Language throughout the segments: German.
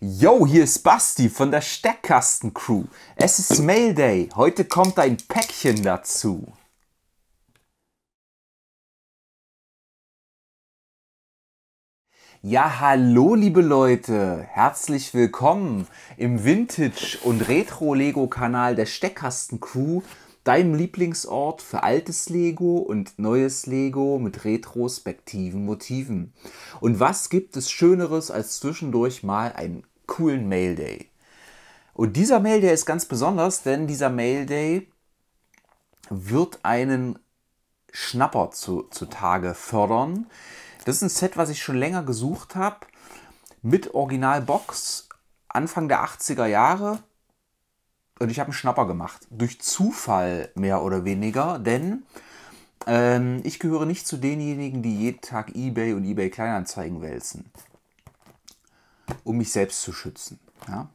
Yo, hier ist Basti von der Steckkasten-Crew. Es ist Mail Day. Heute kommt ein Päckchen dazu. Ja, hallo liebe Leute. Herzlich willkommen im Vintage- und Retro-Lego-Kanal der Steckkasten-Crew deinem Lieblingsort für altes Lego und neues Lego mit retrospektiven Motiven. Und was gibt es Schöneres als zwischendurch mal einen coolen Mail Day? Und dieser Mail Day ist ganz besonders, denn dieser Mail Day wird einen Schnapper zu, zutage fördern. Das ist ein Set, was ich schon länger gesucht habe, mit Originalbox, Anfang der 80er Jahre und ich habe einen Schnapper gemacht. Durch Zufall mehr oder weniger, denn ähm, ich gehöre nicht zu denjenigen, die jeden Tag eBay und eBay Kleinanzeigen wälzen, um mich selbst zu schützen. Ja?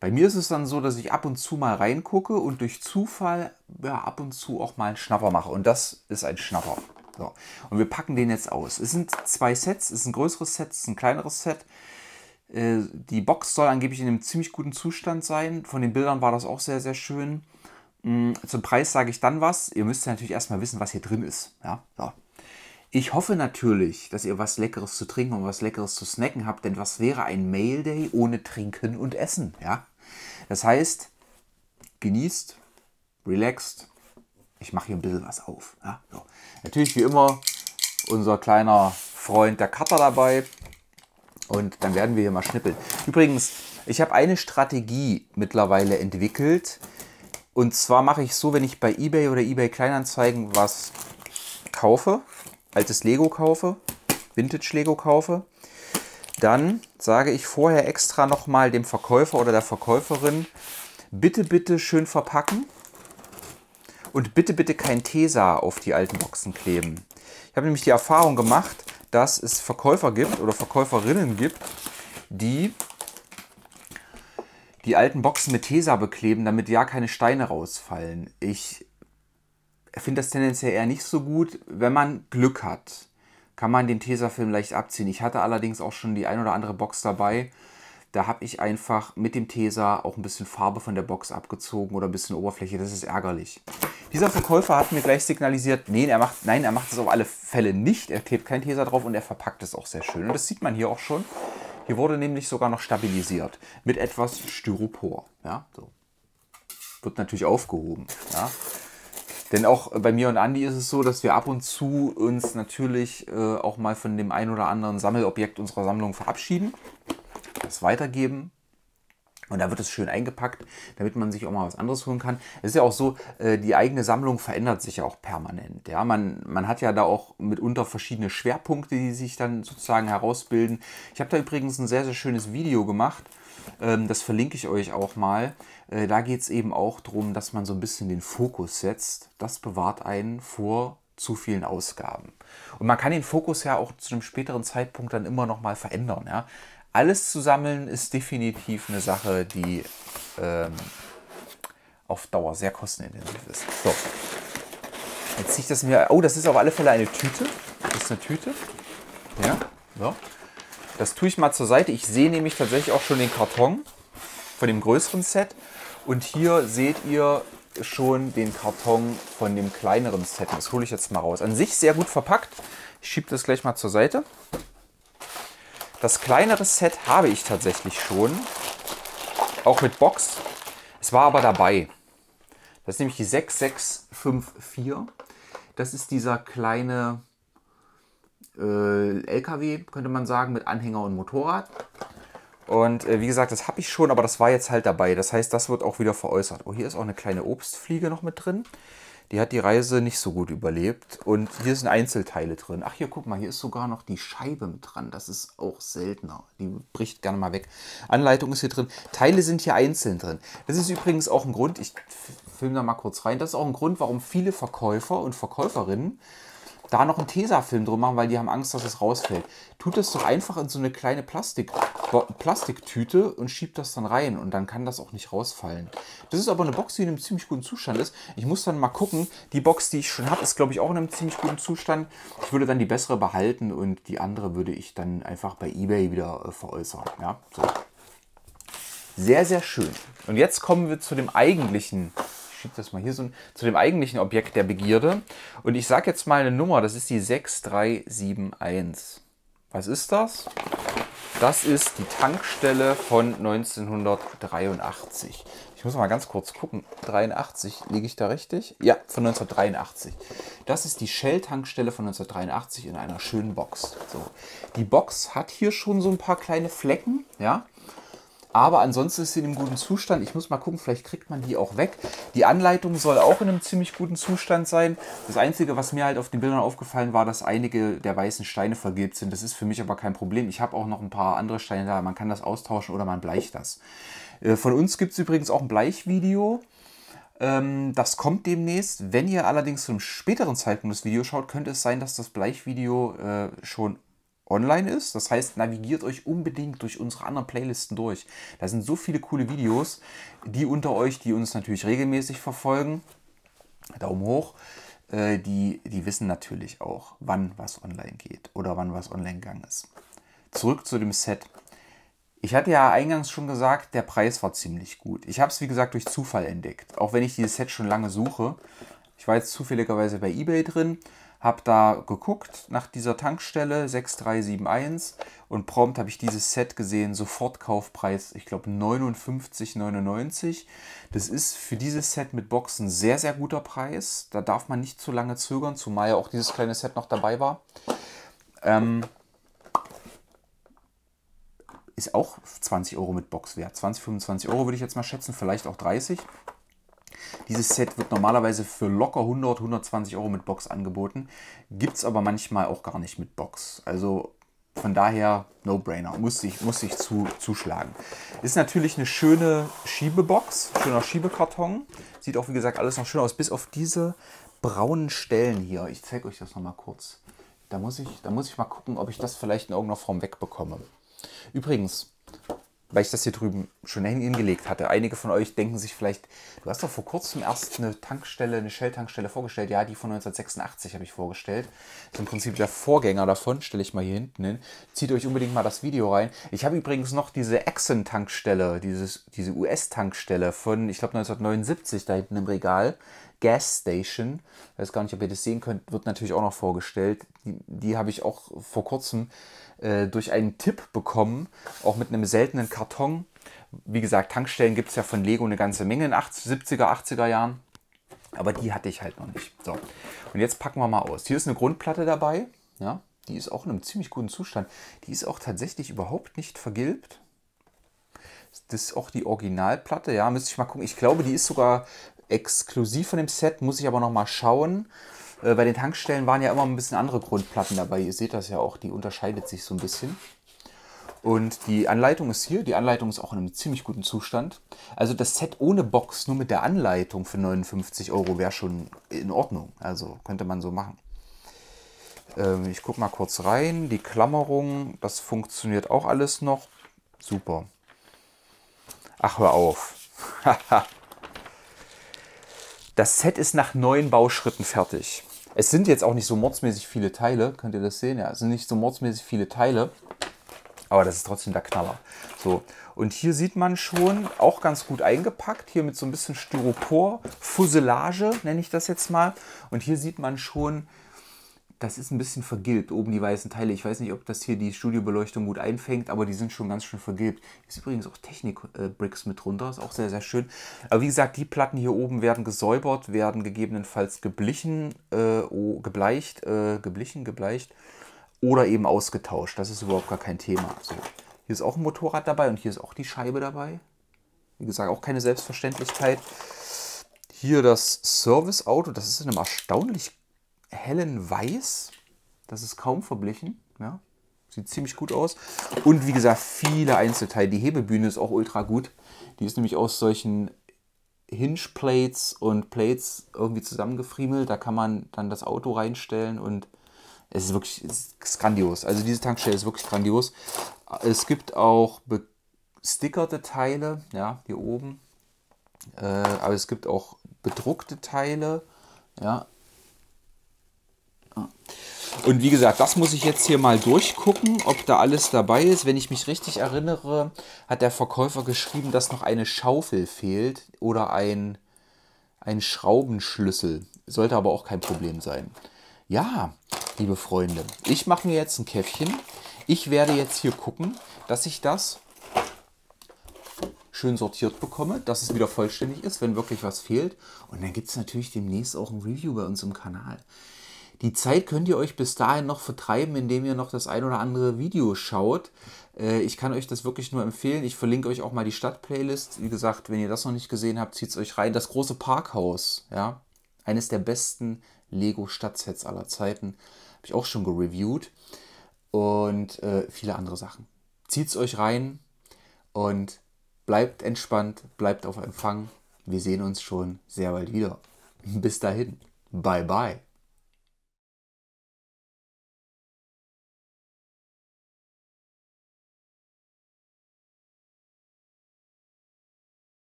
Bei mir ist es dann so, dass ich ab und zu mal reingucke und durch Zufall ja, ab und zu auch mal einen Schnapper mache. Und das ist ein Schnapper. So. Und wir packen den jetzt aus. Es sind zwei Sets, es ist ein größeres Set, es ist ein kleineres Set. Äh, die Box soll angeblich in einem ziemlich guten Zustand sein. Von den Bildern war das auch sehr, sehr schön. Mm, zum Preis sage ich dann was. Ihr müsst ja natürlich erstmal wissen, was hier drin ist. Ja, so. Ich hoffe natürlich, dass ihr was Leckeres zu trinken und was Leckeres zu snacken habt, denn was wäre ein Mail Day ohne Trinken und Essen? Ja? Das heißt, genießt, relaxt. Ich mache hier ein bisschen was auf. Ja? So. Natürlich wie immer unser kleiner Freund der Cutter dabei. Und dann werden wir hier mal schnippeln. Übrigens, ich habe eine Strategie mittlerweile entwickelt. Und zwar mache ich so, wenn ich bei eBay oder eBay Kleinanzeigen was kaufe, altes Lego kaufe, Vintage Lego kaufe, dann sage ich vorher extra nochmal dem Verkäufer oder der Verkäuferin, bitte, bitte schön verpacken und bitte, bitte kein Tesa auf die alten Boxen kleben. Ich habe nämlich die Erfahrung gemacht, dass es Verkäufer gibt oder Verkäuferinnen gibt, die die alten Boxen mit Tesa bekleben, damit ja keine Steine rausfallen. Ich finde das tendenziell eher nicht so gut. Wenn man Glück hat, kann man den Tesafilm leicht abziehen. Ich hatte allerdings auch schon die ein oder andere Box dabei, da habe ich einfach mit dem Tesa auch ein bisschen Farbe von der Box abgezogen oder ein bisschen Oberfläche. Das ist ärgerlich. Dieser Verkäufer hat mir gleich signalisiert, nee, er macht, nein, er macht es auf alle Fälle nicht. Er klebt kein Tesa drauf und er verpackt es auch sehr schön. Und das sieht man hier auch schon. Hier wurde nämlich sogar noch stabilisiert mit etwas Styropor. Ja, so. Wird natürlich aufgehoben. Ja. Denn auch bei mir und Andi ist es so, dass wir ab und zu uns natürlich äh, auch mal von dem ein oder anderen Sammelobjekt unserer Sammlung verabschieden das weitergeben. Und da wird es schön eingepackt, damit man sich auch mal was anderes holen kann. Es ist ja auch so, äh, die eigene Sammlung verändert sich ja auch permanent. Ja, man, man hat ja da auch mitunter verschiedene Schwerpunkte, die sich dann sozusagen herausbilden. Ich habe da übrigens ein sehr, sehr schönes Video gemacht. Ähm, das verlinke ich euch auch mal. Äh, da geht es eben auch darum, dass man so ein bisschen den Fokus setzt. Das bewahrt einen vor zu vielen Ausgaben. Und man kann den Fokus ja auch zu einem späteren Zeitpunkt dann immer noch mal verändern. Ja? Alles zu sammeln ist definitiv eine Sache, die ähm, auf Dauer sehr kostenintensiv ist. So. Jetzt ziehe ich das mir. Oh, das ist auf alle Fälle eine Tüte. Das ist eine Tüte. Ja. So. Das tue ich mal zur Seite. Ich sehe nämlich tatsächlich auch schon den Karton von dem größeren Set. Und hier seht ihr schon den Karton von dem kleineren Set. Das hole ich jetzt mal raus. An sich sehr gut verpackt. Ich schiebe das gleich mal zur Seite. Das kleinere Set habe ich tatsächlich schon. Auch mit Box. Es war aber dabei. Das ist nämlich die 6654. Das ist dieser kleine äh, LKW, könnte man sagen, mit Anhänger und Motorrad. Und äh, wie gesagt, das habe ich schon, aber das war jetzt halt dabei. Das heißt, das wird auch wieder veräußert. Oh, hier ist auch eine kleine Obstfliege noch mit drin. Die hat die Reise nicht so gut überlebt. Und hier sind Einzelteile drin. Ach, hier, guck mal, hier ist sogar noch die Scheibe mit dran. Das ist auch seltener. Die bricht gerne mal weg. Anleitung ist hier drin. Teile sind hier einzeln drin. Das ist übrigens auch ein Grund, ich filme da mal kurz rein. Das ist auch ein Grund, warum viele Verkäufer und Verkäuferinnen da noch einen Tesafilm drum machen, weil die haben Angst, dass es rausfällt. Tut das doch einfach in so eine kleine Plastik, Plastiktüte und schiebt das dann rein und dann kann das auch nicht rausfallen. Das ist aber eine Box, die in einem ziemlich guten Zustand ist. Ich muss dann mal gucken. Die Box, die ich schon habe, ist glaube ich auch in einem ziemlich guten Zustand. Ich würde dann die bessere behalten und die andere würde ich dann einfach bei eBay wieder äh, veräußern. Ja, so. Sehr, sehr schön. Und jetzt kommen wir zu dem eigentlichen, ich schiebe das mal hier so, zu dem eigentlichen Objekt der Begierde. Und ich sage jetzt mal eine Nummer, das ist die 6371. Was ist das? Das ist die Tankstelle von 1983. Ich muss mal ganz kurz gucken. 83, liege ich da richtig? Ja, von 1983. Das ist die Shell-Tankstelle von 1983 in einer schönen Box. So. Die Box hat hier schon so ein paar kleine Flecken, ja. Aber ansonsten ist sie in einem guten Zustand. Ich muss mal gucken, vielleicht kriegt man die auch weg. Die Anleitung soll auch in einem ziemlich guten Zustand sein. Das Einzige, was mir halt auf den Bildern aufgefallen war, dass einige der weißen Steine vergilbt sind. Das ist für mich aber kein Problem. Ich habe auch noch ein paar andere Steine da. Man kann das austauschen oder man bleicht das. Äh, von uns gibt es übrigens auch ein Bleichvideo. Ähm, das kommt demnächst. Wenn ihr allerdings zu einem späteren Zeitpunkt das Video schaut, könnte es sein, dass das Bleichvideo äh, schon online ist. Das heißt, navigiert euch unbedingt durch unsere anderen Playlisten durch. Da sind so viele coole Videos. Die unter euch, die uns natürlich regelmäßig verfolgen, Daumen hoch, äh, die, die wissen natürlich auch, wann was online geht oder wann was online gegangen ist. Zurück zu dem Set. Ich hatte ja eingangs schon gesagt, der Preis war ziemlich gut. Ich habe es, wie gesagt, durch Zufall entdeckt. Auch wenn ich dieses Set schon lange suche. Ich war jetzt zufälligerweise bei eBay drin habe da geguckt nach dieser Tankstelle 6371 und prompt habe ich dieses Set gesehen, sofort Kaufpreis, ich glaube 59,99. Das ist für dieses Set mit Boxen sehr, sehr guter Preis. Da darf man nicht zu lange zögern, zumal ja auch dieses kleine Set noch dabei war. Ähm, ist auch 20 Euro mit Box wert. 20, 25 Euro würde ich jetzt mal schätzen, vielleicht auch 30. Dieses Set wird normalerweise für locker 100, 120 Euro mit Box angeboten. Gibt es aber manchmal auch gar nicht mit Box. Also von daher No-Brainer, muss ich, muss ich zu, zuschlagen. Ist natürlich eine schöne Schiebebox, schöner Schiebekarton. Sieht auch wie gesagt alles noch schön aus, bis auf diese braunen Stellen hier. Ich zeige euch das nochmal kurz. Da muss, ich, da muss ich mal gucken, ob ich das vielleicht in irgendeiner Form wegbekomme. Übrigens, weil ich das hier drüben schon hingelegt hatte. Einige von euch denken sich vielleicht, du hast doch vor kurzem erst eine Tankstelle, eine Shell-Tankstelle vorgestellt. Ja, die von 1986 habe ich vorgestellt. Das ist im Prinzip der Vorgänger davon, stelle ich mal hier hinten hin. Zieht euch unbedingt mal das Video rein. Ich habe übrigens noch diese Exxon-Tankstelle, diese US-Tankstelle von, ich glaube, 1979 da hinten im Regal. Gas Station. Ich weiß gar nicht, ob ihr das sehen könnt, wird natürlich auch noch vorgestellt. Die, die habe ich auch vor kurzem äh, durch einen Tipp bekommen, auch mit einem seltenen Karton. Wie gesagt, Tankstellen gibt es ja von Lego eine ganze Menge in den 70er, 80er Jahren. Aber die hatte ich halt noch nicht. So, und jetzt packen wir mal aus. Hier ist eine Grundplatte dabei. Ja, die ist auch in einem ziemlich guten Zustand. Die ist auch tatsächlich überhaupt nicht vergilbt. Das ist auch die Originalplatte. Ja, müsste ich mal gucken. Ich glaube, die ist sogar exklusiv von dem Set, muss ich aber noch mal schauen. Äh, bei den Tankstellen waren ja immer ein bisschen andere Grundplatten dabei. Ihr seht das ja auch, die unterscheidet sich so ein bisschen. Und die Anleitung ist hier. Die Anleitung ist auch in einem ziemlich guten Zustand. Also das Set ohne Box, nur mit der Anleitung für 59 Euro wäre schon in Ordnung. Also könnte man so machen. Ähm, ich gucke mal kurz rein. Die Klammerung, das funktioniert auch alles noch. Super. Ach, hör auf. das Set ist nach neun Bauschritten fertig. Es sind jetzt auch nicht so mordsmäßig viele Teile, könnt ihr das sehen? Ja, es sind nicht so mordsmäßig viele Teile, aber das ist trotzdem der Knaller. So, und hier sieht man schon, auch ganz gut eingepackt, hier mit so ein bisschen Styropor, Fuselage nenne ich das jetzt mal. Und hier sieht man schon, das ist ein bisschen vergilbt, oben die weißen Teile. Ich weiß nicht, ob das hier die Studiobeleuchtung gut einfängt, aber die sind schon ganz schön vergilbt. Ist übrigens auch Technik-Bricks mit drunter, ist auch sehr, sehr schön. Aber wie gesagt, die Platten hier oben werden gesäubert, werden gegebenenfalls geblichen, äh, gebleicht, äh, geblichen, gebleicht oder eben ausgetauscht. Das ist überhaupt gar kein Thema. So. Hier ist auch ein Motorrad dabei und hier ist auch die Scheibe dabei. Wie gesagt, auch keine Selbstverständlichkeit. Hier das Service-Auto, das ist in einem erstaunlich hellen Weiß. Das ist kaum verblichen. Ja. Sieht ziemlich gut aus. Und wie gesagt, viele Einzelteile. Die Hebebühne ist auch ultra gut. Die ist nämlich aus solchen Hinge-Plates und Plates irgendwie zusammengefriemelt. Da kann man dann das Auto reinstellen und es ist wirklich es ist grandios. Also diese Tankstelle ist wirklich grandios. Es gibt auch bestickerte Teile, ja, hier oben. Äh, aber es gibt auch bedruckte Teile. Ja, Und wie gesagt, das muss ich jetzt hier mal durchgucken, ob da alles dabei ist. Wenn ich mich richtig erinnere, hat der Verkäufer geschrieben, dass noch eine Schaufel fehlt oder ein, ein Schraubenschlüssel. Sollte aber auch kein Problem sein. Ja, liebe Freunde, ich mache mir jetzt ein Käffchen. Ich werde jetzt hier gucken, dass ich das schön sortiert bekomme, dass es wieder vollständig ist, wenn wirklich was fehlt. Und dann gibt es natürlich demnächst auch ein Review bei uns im Kanal. Die Zeit könnt ihr euch bis dahin noch vertreiben, indem ihr noch das ein oder andere Video schaut. Äh, ich kann euch das wirklich nur empfehlen. Ich verlinke euch auch mal die Stadt-Playlist. Wie gesagt, wenn ihr das noch nicht gesehen habt, zieht es euch rein. Das große Parkhaus, ja, eines der besten Lego-Stadtsets aller Zeiten, habe ich auch schon gereviewt. Und äh, viele andere Sachen. Zieht es euch rein und bleibt entspannt, bleibt auf Empfang. Wir sehen uns schon sehr bald wieder. Bis dahin. Bye bye.